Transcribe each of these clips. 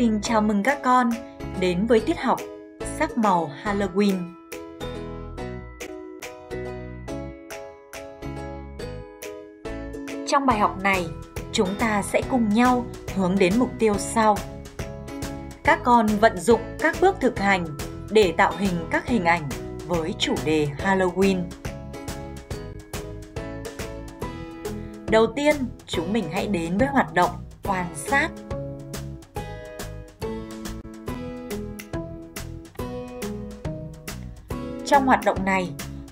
xin chào mừng các con đến với tiết học sắc màu Halloween. Trong bài học này, chúng ta sẽ cùng nhau hướng đến mục tiêu sau. Các con vận dụng các bước thực hành để tạo hình các hình ảnh với chủ đề Halloween. Đầu tiên, chúng mình hãy đến với hoạt động quan sát. Trong hoạt động này,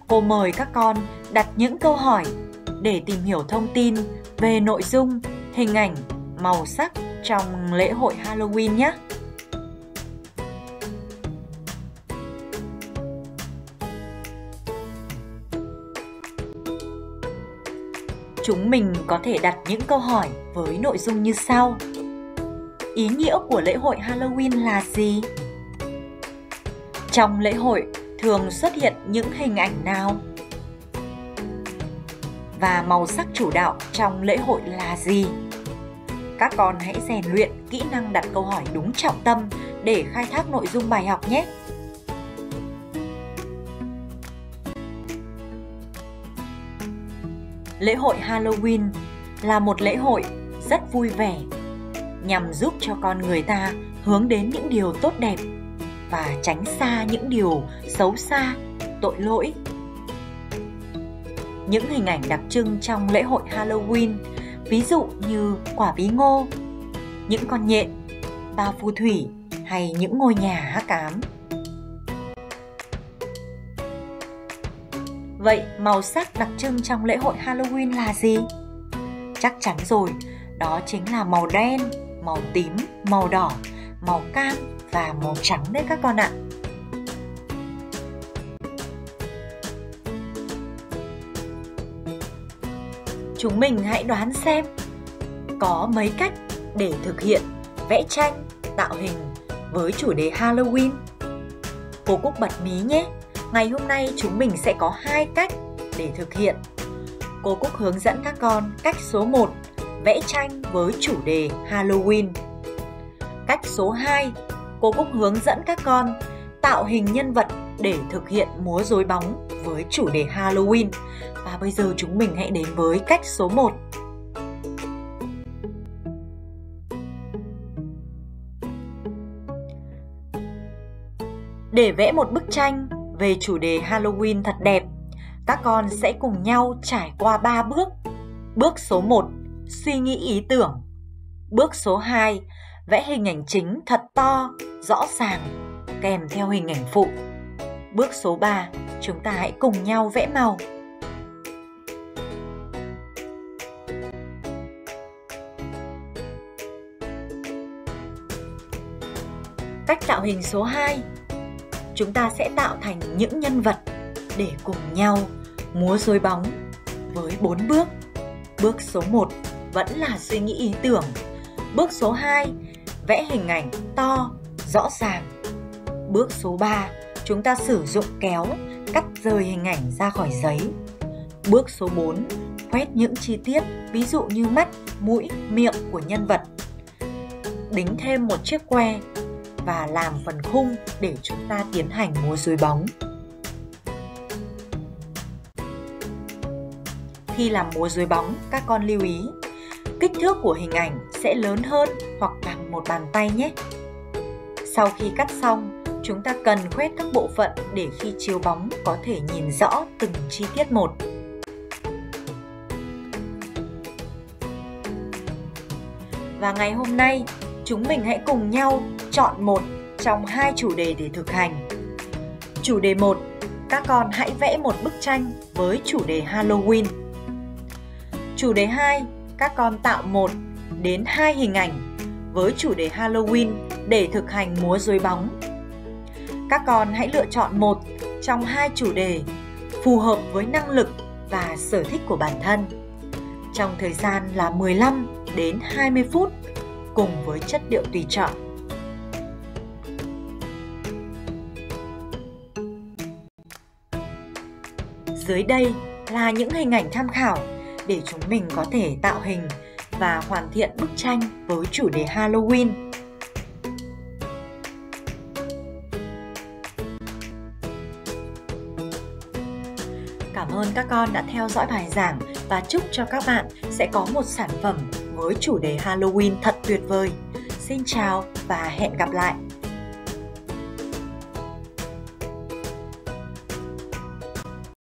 cô mời các con đặt những câu hỏi để tìm hiểu thông tin về nội dung, hình ảnh, màu sắc trong lễ hội Halloween nhé. Chúng mình có thể đặt những câu hỏi với nội dung như sau. Ý nghĩa của lễ hội Halloween là gì? Trong lễ hội thường xuất hiện những hình ảnh nào? Và màu sắc chủ đạo trong lễ hội là gì? Các con hãy rèn luyện kỹ năng đặt câu hỏi đúng trọng tâm để khai thác nội dung bài học nhé. Lễ hội Halloween là một lễ hội rất vui vẻ, nhằm giúp cho con người ta hướng đến những điều tốt đẹp và tránh xa những điều xấu xa, tội lỗi. Những hình ảnh đặc trưng trong lễ hội Halloween, ví dụ như quả bí ngô, những con nhện, bao phù thủy hay những ngôi nhà hắc ám. Vậy màu sắc đặc trưng trong lễ hội Halloween là gì? Chắc chắn rồi, đó chính là màu đen, màu tím, màu đỏ, màu cam và màu trắng đấy các con ạ. Chúng mình hãy đoán xem có mấy cách để thực hiện vẽ tranh, tạo hình với chủ đề Halloween. Cô Cúc bật mí nhé. Ngày hôm nay chúng mình sẽ có hai cách để thực hiện. Cô Cúc hướng dẫn các con cách số 1 vẽ tranh với chủ đề Halloween. Cách số 2 cô Cúc hướng dẫn các con tạo hình nhân vật để thực hiện múa rối bóng với chủ đề Halloween. Và bây giờ chúng mình hãy đến với cách số 1. Để vẽ một bức tranh về chủ đề Halloween thật đẹp, các con sẽ cùng nhau trải qua 3 bước. Bước số 1, suy nghĩ ý tưởng. Bước số 2, vẽ hình ảnh chính thật to, rõ ràng, kèm theo hình ảnh phụ. Bước số 3, chúng ta hãy cùng nhau vẽ màu. Cách tạo hình số 2 Chúng ta sẽ tạo thành những nhân vật để cùng nhau múa rối bóng với 4 bước. Bước số 1 vẫn là suy nghĩ ý tưởng. Bước số 2 vẽ hình ảnh to, rõ ràng. Bước số 3, chúng ta sử dụng kéo cắt rời hình ảnh ra khỏi giấy. Bước số 4, quét những chi tiết ví dụ như mắt, mũi, miệng của nhân vật. Đính thêm một chiếc que và làm phần khung để chúng ta tiến hành múa dưới bóng. Khi làm múa dưới bóng, các con lưu ý kích thước của hình ảnh sẽ lớn hơn bằng một bàn tay nhé. Sau khi cắt xong, chúng ta cần khoét các bộ phận để khi chiếu bóng có thể nhìn rõ từng chi tiết một. Và ngày hôm nay, chúng mình hãy cùng nhau chọn một trong hai chủ đề để thực hành. Chủ đề 1, các con hãy vẽ một bức tranh với chủ đề Halloween. Chủ đề 2, các con tạo một đến hai hình ảnh với chủ đề Halloween để thực hành múa rối bóng. Các con hãy lựa chọn một trong hai chủ đề phù hợp với năng lực và sở thích của bản thân. Trong thời gian là 15 đến 20 phút cùng với chất liệu tùy chọn. Dưới đây là những hình ảnh tham khảo để chúng mình có thể tạo hình và hoàn thiện bức tranh với chủ đề Halloween. Cảm ơn các con đã theo dõi bài giảng và chúc cho các bạn sẽ có một sản phẩm với chủ đề Halloween thật tuyệt vời. Xin chào và hẹn gặp lại!